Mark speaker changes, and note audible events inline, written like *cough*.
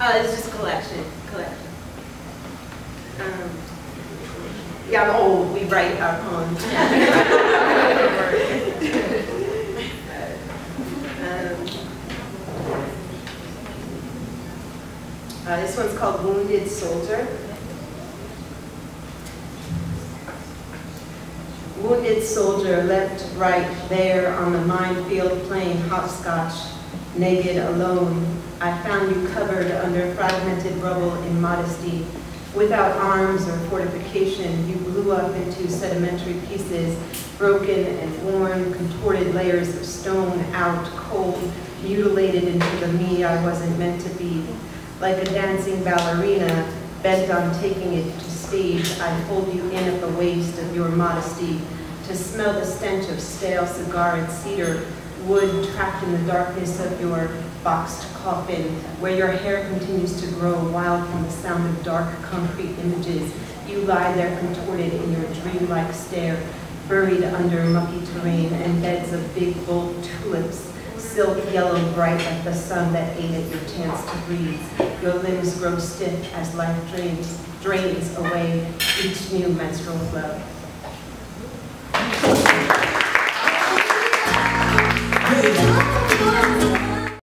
Speaker 1: Uh, it's just collection, collection. Um, yeah, I'm old, we write our poems. *laughs* Um, uh, this one's called Wounded Soldier. Wounded soldier left right there on the minefield playing hopscotch, naked, alone. I found you covered under fragmented rubble in modesty. Without arms or fortification, you blew up into sedimentary pieces, broken and worn, contorted layers of stone out, cold, mutilated into the me I wasn't meant to be. Like a dancing ballerina, bent on taking it to stage, I hold you in at the waist of your modesty, to smell the stench of stale cigar and cedar, wood trapped in the darkness of your boxed coffin, where your hair continues to grow wild from the sound of dark concrete images. You lie there contorted in your dreamlike stare, buried under mucky terrain and beds of big bold tulips, silk yellow bright like the sun that ate at your chance to breathe. Your limbs grow stiff as life drains, drains away each new menstrual flow.